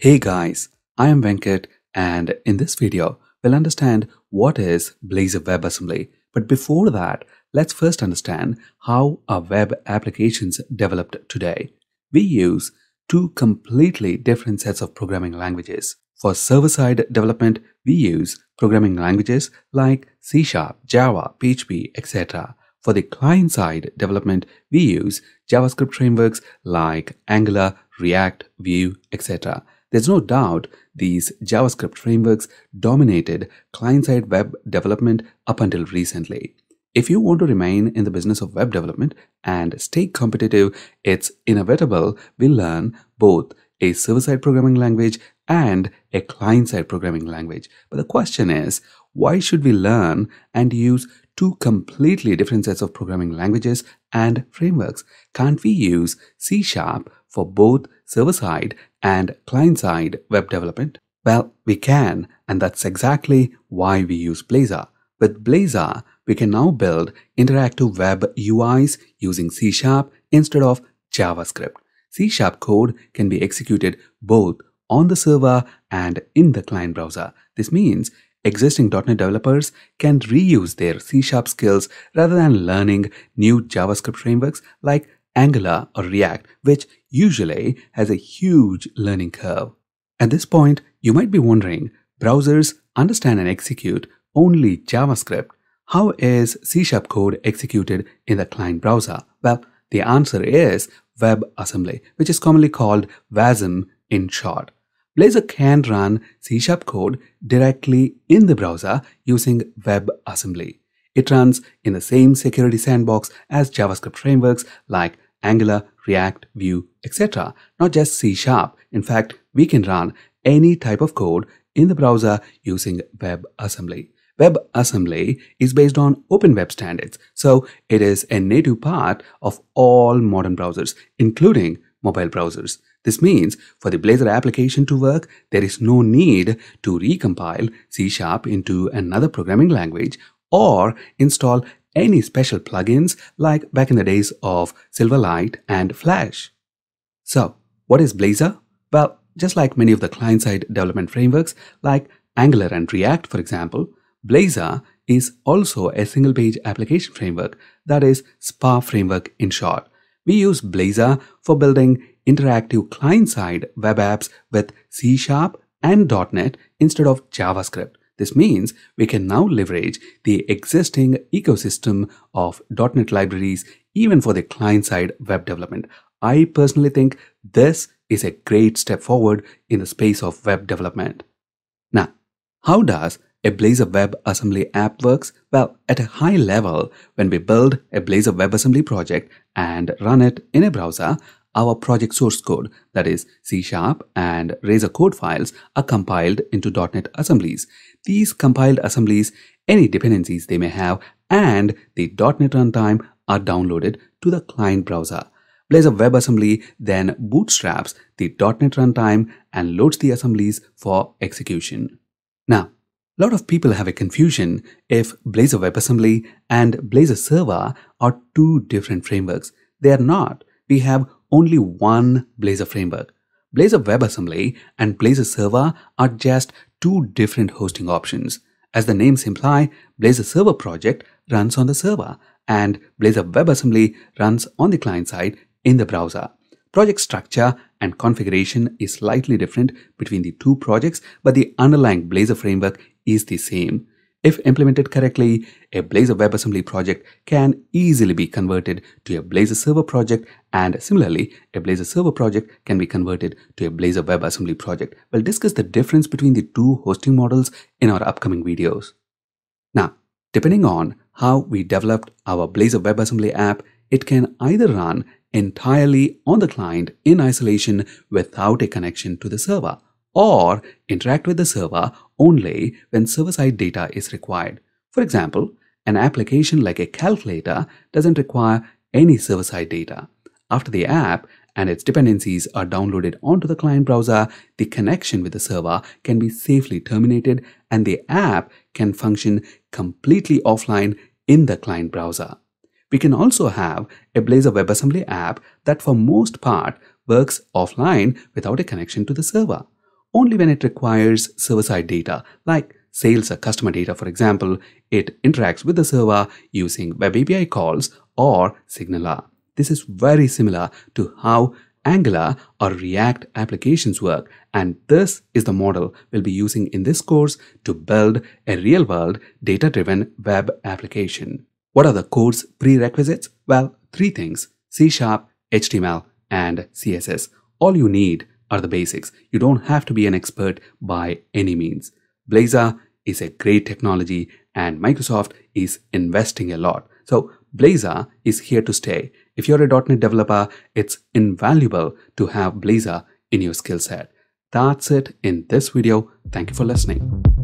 Hey guys, I am Venkat and in this video we'll understand what is Blazor WebAssembly. But before that, let's first understand how our web applications developed today. We use two completely different sets of programming languages. For server-side development, we use programming languages like C Sharp, Java, PHP, etc. For the client-side development, we use JavaScript frameworks like Angular, React, Vue, etc. There's no doubt these JavaScript frameworks dominated client-side web development up until recently. If you want to remain in the business of web development and stay competitive, it's inevitable we learn both a server-side programming language and a client-side programming language. But the question is, why should we learn and use two completely different sets of programming languages and frameworks? Can't we use C Sharp for both server-side and client-side web development? Well, we can, and that's exactly why we use Blazor. With Blazor, we can now build interactive web UIs using C Sharp instead of JavaScript. C Sharp code can be executed both on the server and in the client browser. This means existing .NET developers can reuse their C Sharp skills rather than learning new JavaScript frameworks like Angular or React, which usually has a huge learning curve. At this point, you might be wondering, browsers understand and execute only JavaScript. How is C Sharp code executed in the client browser? Well, the answer is WebAssembly, which is commonly called WASM in short. Blazor can run C Sharp code directly in the browser using WebAssembly. It runs in the same security sandbox as JavaScript frameworks like Angular, React, Vue, etc. Not just C Sharp. In fact, we can run any type of code in the browser using WebAssembly. WebAssembly is based on Open Web standards, so it is a native part of all modern browsers, including mobile browsers. This means for the Blazor application to work, there is no need to recompile C Sharp into another programming language or install any special plugins like back in the days of Silverlight and Flash. So, what is Blazor? Well, just like many of the client-side development frameworks like Angular and React, for example, Blazor is also a single-page application framework, that is SPA framework in short. We use Blazor for building interactive client-side web apps with C Sharp and .NET instead of JavaScript. This means we can now leverage the existing ecosystem of .NET libraries even for the client-side web development. I personally think this is a great step forward in the space of web development. Now, how does a Blazor WebAssembly app works? Well, at a high level, when we build a Blazor WebAssembly project and run it in a browser, our project source code, that is C Sharp and Razor code files, are compiled into .NET assemblies. These compiled assemblies, any dependencies they may have, and the .NET runtime are downloaded to the client browser. Blazor WebAssembly then bootstraps the .NET runtime and loads the assemblies for execution. Now, a lot of people have a confusion if Blazor WebAssembly and Blazor Server are two different frameworks. They are not. We have only one Blazor framework. Blazor WebAssembly and Blazor Server are just two different hosting options. As the names imply, Blazor Server project runs on the server and Blazor WebAssembly runs on the client side in the browser. Project structure and configuration is slightly different between the two projects, but the underlying Blazor framework is the same. If implemented correctly, a Blazor WebAssembly project can easily be converted to a Blazor Server project and similarly, a Blazor Server project can be converted to a Blazor WebAssembly project. We'll discuss the difference between the two hosting models in our upcoming videos. Now, depending on how we developed our Blazor WebAssembly app, it can either run entirely on the client in isolation without a connection to the server or interact with the server only when server-side data is required. For example, an application like a calculator doesn't require any server-side data. After the app and its dependencies are downloaded onto the client browser, the connection with the server can be safely terminated and the app can function completely offline in the client browser. We can also have a Blazor WebAssembly app that for most part works offline without a connection to the server. Only when it requires server-side data, like sales or customer data, for example, it interacts with the server using Web API calls or SignalR. This is very similar to how Angular or React applications work and this is the model we'll be using in this course to build a real-world data-driven web application. What are the course prerequisites? Well, three things, C Sharp, HTML, and CSS. All you need are the basics. You don't have to be an expert by any means. Blazor is a great technology and Microsoft is investing a lot. So Blazor is here to stay. If you're a .NET developer, it's invaluable to have Blazor in your skill set. That's it in this video. Thank you for listening.